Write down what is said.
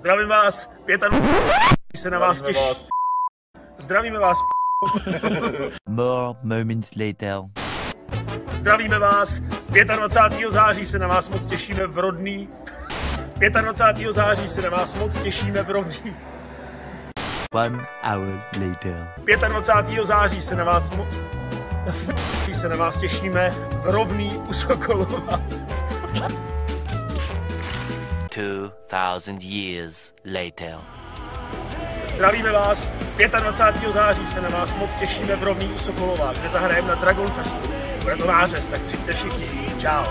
Zdravím vás, pět se na vás těší. Zdravíme vás. More moments later. Zdravíme vás. 25. září se na vás moc těšíme v rodný. 25. září se na vás moc těšíme v rovný. One hour later. 25. září se na vás mo... se na vás těšíme v rovný u Sokolova. 2000 years later. Zdravíme vás. 25. září se na vás moc těšíme v rovný u Sokolova, kde zahrajeme na Dragon Festu. Bude to nářez, tak přijďte všichni. Čau.